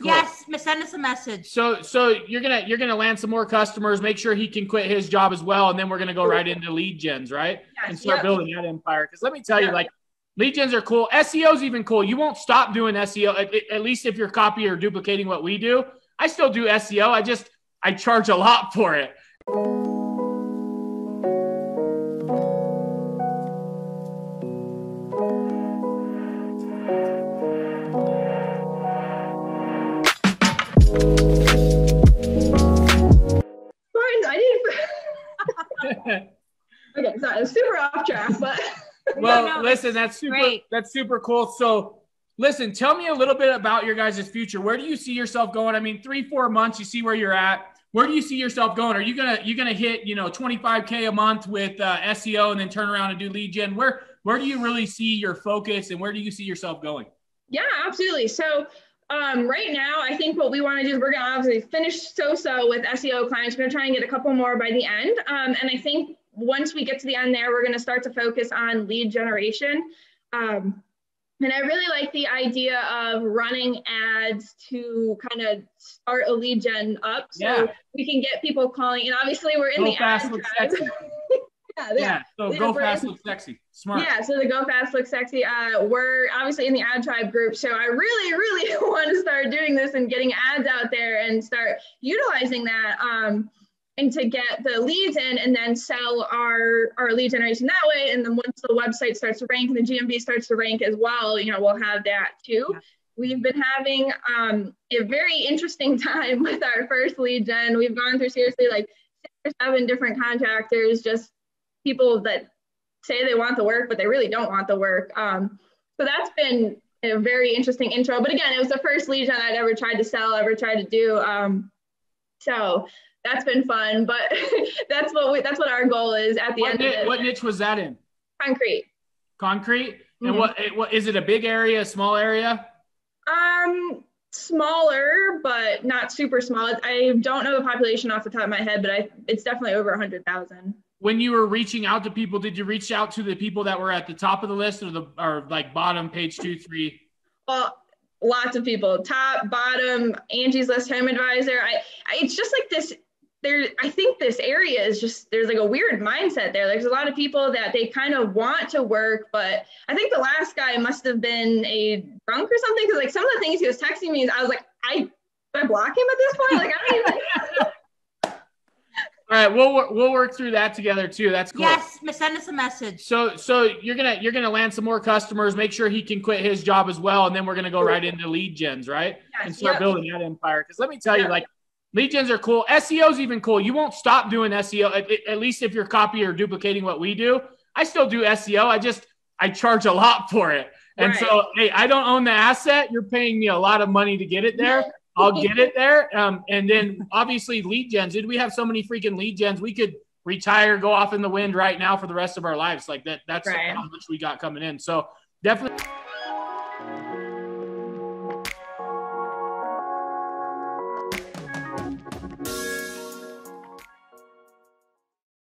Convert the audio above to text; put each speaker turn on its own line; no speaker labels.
Yes, send us a message.
So so you're gonna you're gonna land some more customers, make sure he can quit his job as well, and then we're gonna go right into lead gens, right?
Yes,
and start
yep.
building that empire. Because let me tell you, like lead gens are cool. SEO's even cool. You won't stop doing SEO, at, at least if you're copy or duplicating what we do. I still do SEO. I just I charge a lot for it.
Okay, sorry, it's super off track, but
well,
no,
listen, that's super
great.
that's super cool. So listen, tell me a little bit about your guys' future. Where do you see yourself going? I mean, three, four months, you see where you're at. Where do you see yourself going? Are you gonna you gonna hit you know 25k a month with uh, SEO and then turn around and do lead gen? Where where do you really see your focus and where do you see yourself going?
yeah, absolutely. So um, right now, I think what we want to do is we're going to obviously finish so-so with SEO clients. We're going to try and get a couple more by the end. Um, and I think once we get to the end there, we're going to start to focus on lead generation. Um, and I really like the idea of running ads to kind of start a lead gen up so
Yeah.
we can get people calling. And obviously, we're in
Go
the ad tribe. yeah,
Yeah. So go fast, look sexy, smart.
yeah, so the Go Fast Look Sexy, uh, we're obviously in the ad tribe group. So I really, really want to start doing this and getting ads out there and start utilizing that um, and to get the leads in and then sell our, our lead generation that way. And then once the website starts to rank and the GMB starts to rank as well, you know, we'll have that too.
Yeah.
We've been having um, a very interesting time with our first lead gen. We've gone through seriously like six or seven different contractors, just people that say they want the work, but they really don't want the work. Um, so that's been a very interesting intro. But again, it was the first gen I'd ever tried to sell, ever tried to do. Um, so that's been fun. But that's what we, that's what our goal is at the
What,
end
ni-
of it.
what niche was that in?
Concrete.
Concrete. And
Mhm.
what, what is it? A big area, a small area?
Um, smaller, but not super small. I don't know the population off the top of my head, but I it's definitely over a hundred thousand.
When you were reaching out to people, did you reach out to the people that were at the top of the list or the or like bottom page two, three?
Well, lots of people, top, bottom, Angie's List Home Advisor. I, I it's just like this. There, I think this area is just there's like a weird mindset there. There's a lot of people that they kind of want to work, but I think the last guy must have been a drunk or something because like some of the things he was texting me, I was like, I, I block him at this point? Like I don't even.
All right, we'll we'll work through that together too. That's cool.
Yes, send us a message.
So so you're gonna you're gonna land some more customers, make sure he can quit his job as well, and then we're gonna go right into lead gens, right?
Yes, and
start
yep.
building that empire. Because let me tell you, like lead gens are cool. SEO's even cool. You won't stop doing SEO, at, at least if you're copy or duplicating what we do. I still do SEO. I just I charge a lot for it. And so, hey, I don't own the asset. You're paying me a lot of money to get it there. I'll get it there. Um, and then obviously lead gens. Did we have so many freaking lead gens? We could retire, go off in the wind right now for the rest of our lives. Like that. That's
Right.
how much we got coming in. So definitely.